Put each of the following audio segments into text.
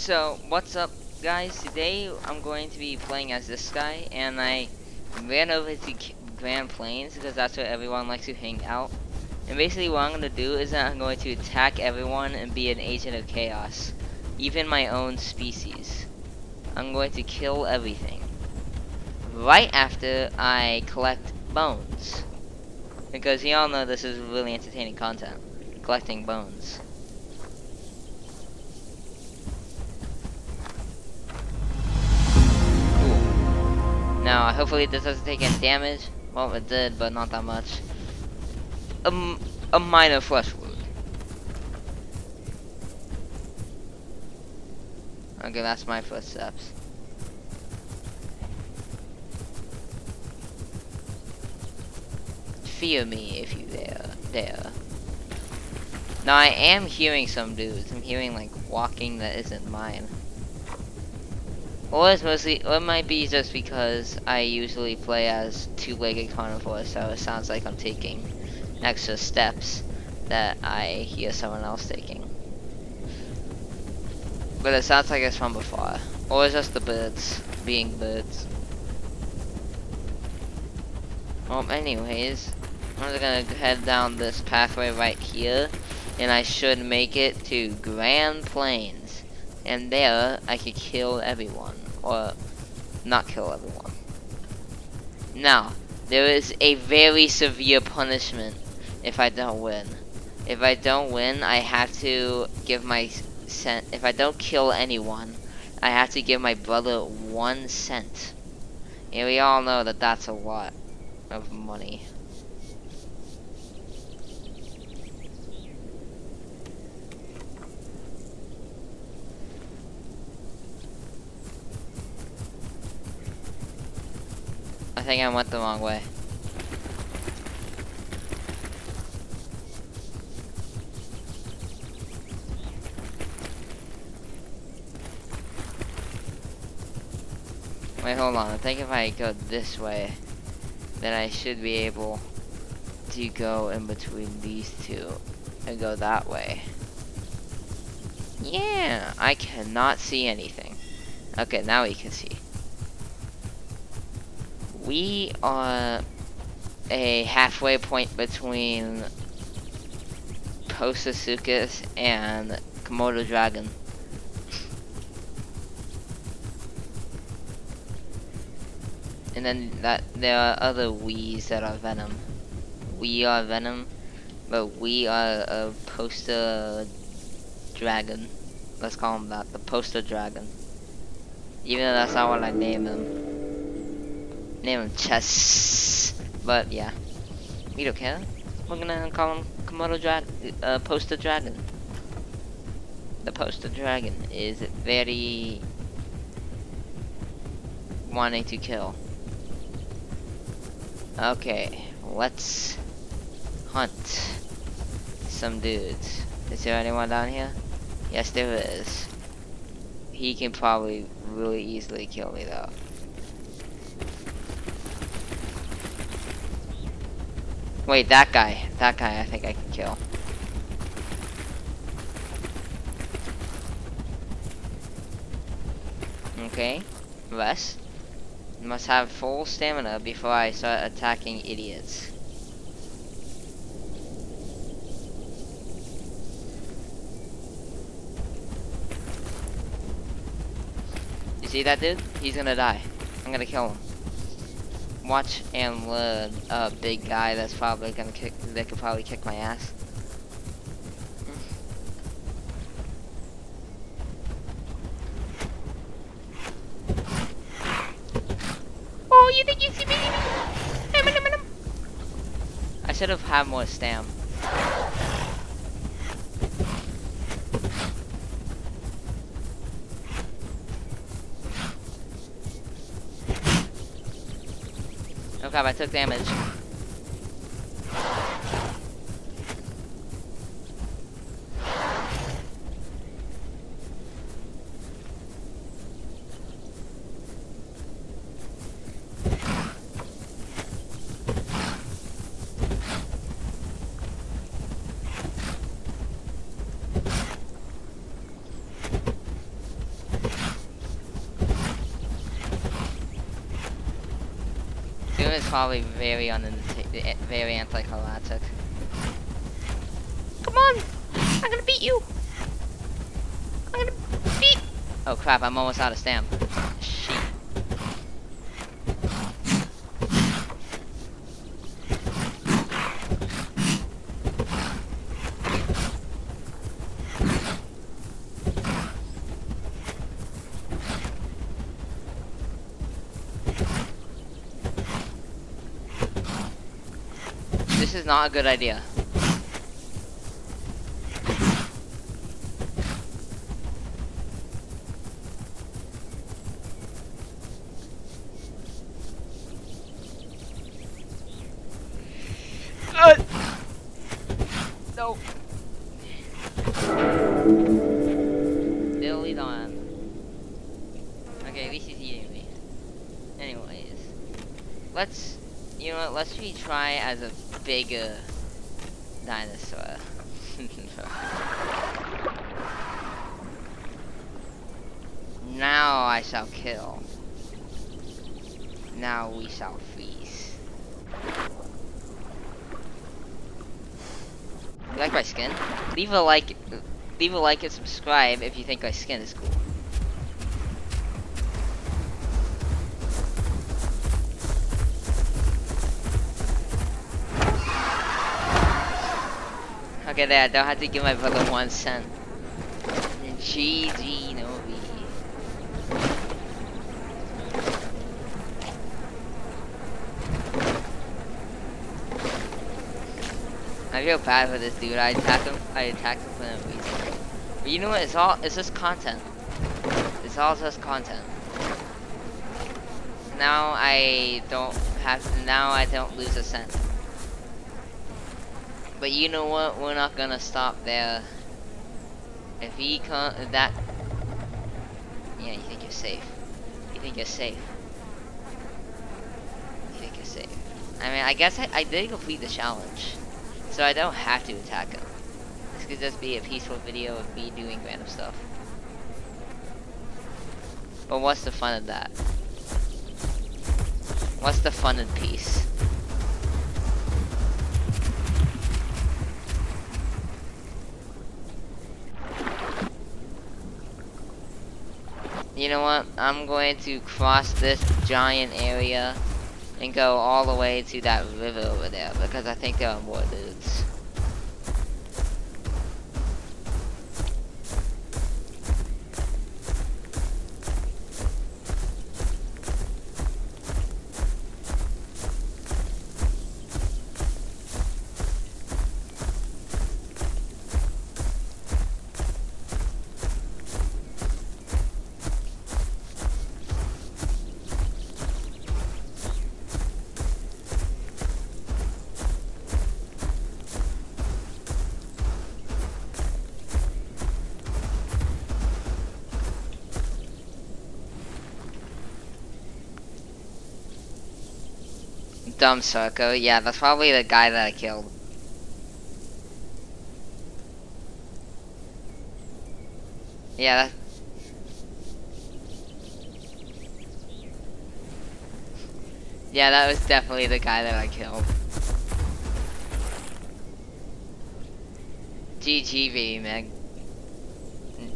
So, what's up guys? Today I'm going to be playing as this guy and I ran over to Grand Plains because that's where everyone likes to hang out. And basically what I'm going to do is that I'm going to attack everyone and be an agent of chaos. Even my own species. I'm going to kill everything. Right after I collect bones. Because you all know this is really entertaining content. Collecting bones. Now, hopefully this doesn't take any damage. Well, it did, but not that much. Um, a minor flesh wound. Okay, that's my footsteps. Fear me if you dare. Dare. Now I am hearing some dudes. I'm hearing like walking that isn't mine. Or it's mostly, or it might be just because I usually play as two-legged carnivore, so it sounds like I'm taking extra steps that I hear someone else taking. But it sounds like it's from before. Or it's just the birds being birds. Well, anyways, I'm just gonna head down this pathway right here, and I should make it to Grand Plains. And there, I could kill everyone. Or, not kill everyone. Now, there is a very severe punishment if I don't win. If I don't win, I have to give my cent. If I don't kill anyone, I have to give my brother one cent. And we all know that that's a lot of money. I think I went the wrong way. Wait, hold on. I think if I go this way, then I should be able to go in between these two and go that way. Yeah, I cannot see anything. Okay, now we can see. We are a halfway point between Postosuchus and Komodo Dragon. And then that there are other wees that are venom. We are venom, but we are a poster dragon. Let's call him that, the poster dragon. Even though that's not what I name him. Name Chess. But yeah. We don't care. We're gonna call him Komodo Drag uh, Poster Dragon. The Poster Dragon is very wanting to kill. Okay, let's hunt some dudes. Is there anyone down here? Yes, there is. He can probably really easily kill me though. Wait, that guy. That guy I think I can kill. Okay, rest. Must have full stamina before I start attacking idiots. You see that dude? He's gonna die. I'm gonna kill him. Watch and learn, a big guy that's probably gonna kick, that could probably kick my ass. Oh, you think you see me? I should have had more stam. Crap, I took damage. Is probably very un very anticlimactic. Come on! I'm gonna beat you! I'm gonna beat- Oh crap, I'm almost out of stamp. Not a good idea. Uh, no. Still lead on. Okay, at least he's eating me. Anyways, let's, you know what, let's retry as a bigger uh, dinosaur. now I shall kill. Now we shall freeze. You like my skin? Leave a like, leave a like and subscribe if you think my skin is cool. Okay, there, I don't have to give my brother one cent. GG, no V. I feel bad for this dude. I attacked him. I attacked him for no reason. But you know what? It's all. It's just content. It's all just content. Now I don't have. Now I don't lose a cent. But you know what? We're not gonna stop there. If he can't, if that. Yeah, you think you're safe. You think you're safe. You think you're safe. I mean, I guess I, I did complete the challenge. So I don't have to attack him. This could just be a peaceful video of me doing random stuff. But what's the fun of that? What's the fun in peace? You know what? I'm going to cross this giant area and go all the way to that river over there because I think there are more. Dumb Circo, yeah, that's probably the guy that I killed. Yeah, that... Yeah, that was definitely the guy that I killed. GG, Meg.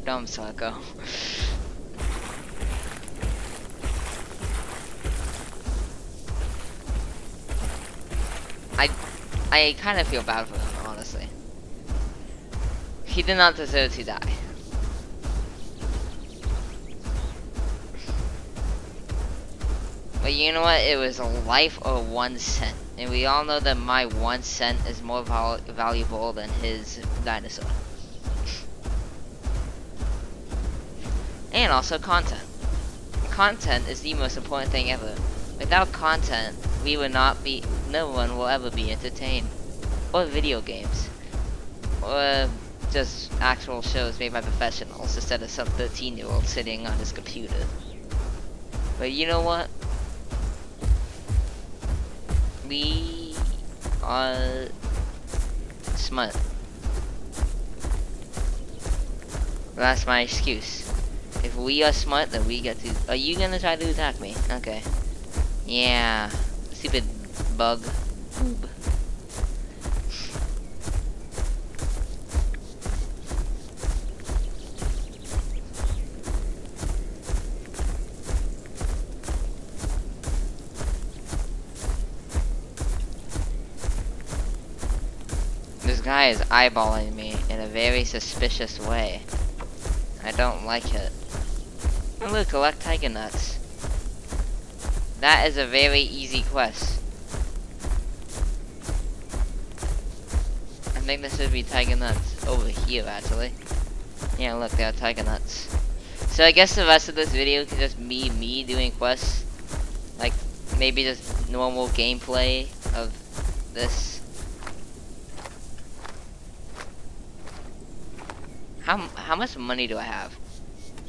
Dumb Circo. I I kind of feel bad for him, honestly. He did not deserve to die. But you know what? It was a life or one cent. And we all know that my one cent is more val valuable than his dinosaur. And also content. Content is the most important thing ever. Without content, we would not be, no one will ever be entertained. Or video games. Or just actual shows made by professionals instead of some 13 year old sitting on his computer. But you know what? We are smart. That's my excuse. If we are smart, then we get to. Are you gonna try to attack me? Okay. Yeah. Stupid bug. Boob. This guy is eyeballing me in a very suspicious way. I don't like it. Oh look, collect tiger nuts. That is a very easy quest. I think this would be tiger nuts over here actually. Yeah, look, there are tiger nuts. So I guess the rest of this video could just be me doing quests. Like, maybe just normal gameplay of this. How, how much money do I have?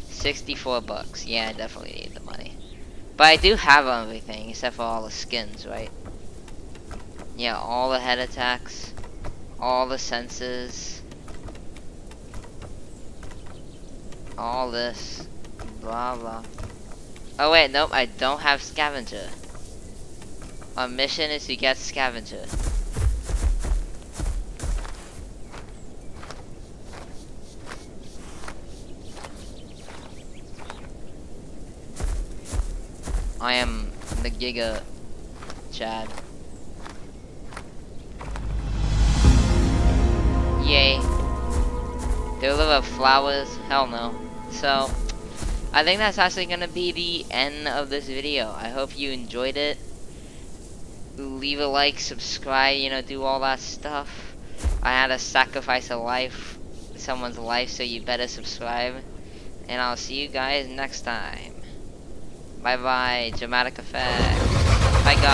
64 bucks. Yeah, I definitely need the money. But I do have everything except for all the skins, right? Yeah, all the head attacks, all the senses, all this, blah blah. Oh wait, nope, I don't have scavenger. Our mission is to get scavenger. I am the Giga Chad. Yay. Deliver flowers? Hell no. So, I think that's actually gonna be the end of this video. I hope you enjoyed it. Leave a like, subscribe, you know, do all that stuff. I had to sacrifice a life, someone's life, so you better subscribe. And I'll see you guys next time. Bye bye, dramatic effect. Bye guys.